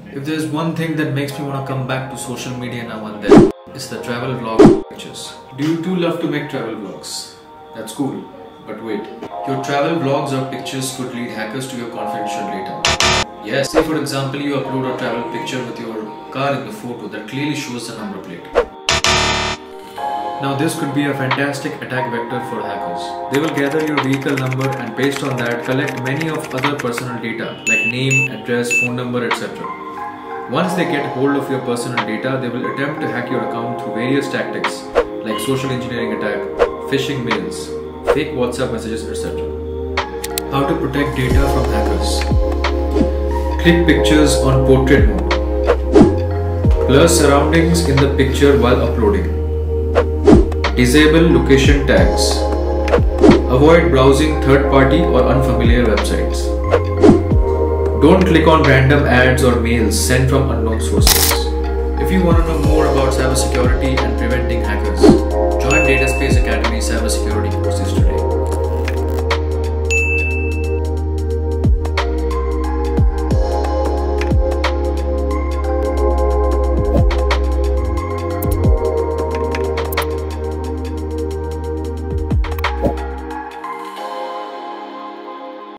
If there's one thing that makes me want to come back to social media now and then, it's the travel vlog pictures. Do you too love to make travel vlogs? That's cool. But wait, your travel vlogs or pictures could lead hackers to your confidential data. Yes, say for example you upload a travel picture with your car in the photo that clearly shows the number plate. Now this could be a fantastic attack vector for hackers. They will gather your vehicle number and based on that collect many of other personal data like name, address, phone number, etc. Once they get hold of your personal data, they will attempt to hack your account through various tactics like social engineering attack, phishing mails, fake WhatsApp messages, etc. How to protect data from hackers. Click pictures on portrait mode. Blur surroundings in the picture while uploading. Disable location tags. Avoid browsing third-party or unfamiliar websites. Don't click on random ads or mails sent from unknown sources. If you want to know more about cybersecurity and preventing